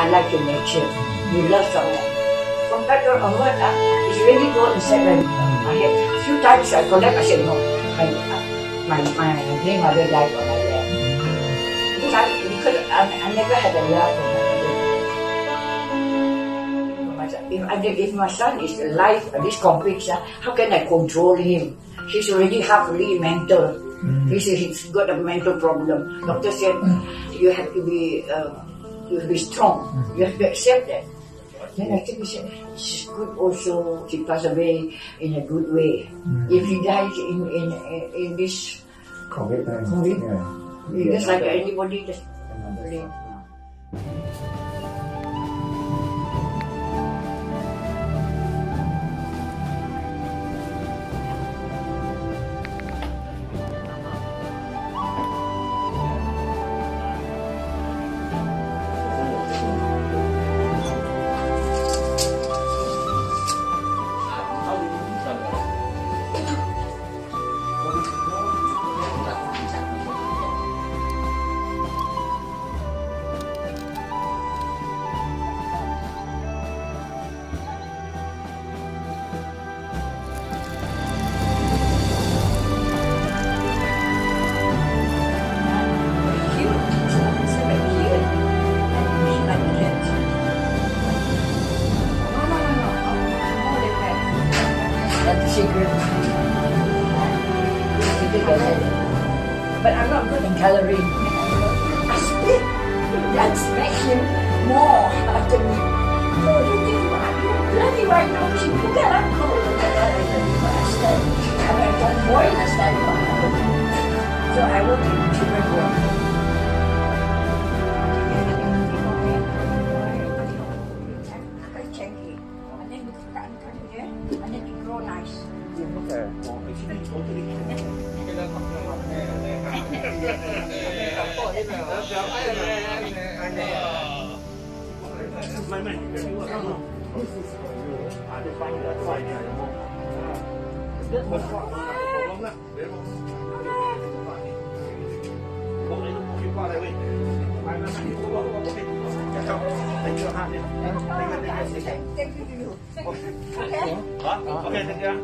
I like the nature. We love somewhere. From that day onward, uh, it's really go inside when I had few times I collect, I said no. My, my, my grandmother died on my lap. Because I, because I, I never had a love for my. If, I, if my son is alive, uh, this convict, uh, how can I control him? He's already half really mental. He's, he's got a mental problem. Doctor said you have to be uh, you have to be strong. Mm. You have to accept that. Then I think it's good also to pass away in a good way. Mm. If he dies in, in, in this COVID, COVID yeah. just like anybody just. Secret. But I'm not good in coloring. I spit. That makes him more after me. So you think about you bloody right now. She at that cool. Look at that. I don't understand. I'm a tomboy. Understand what So I work in children work. And then 也不在，我回去从这。都是石油，你，喂。好 ok 再见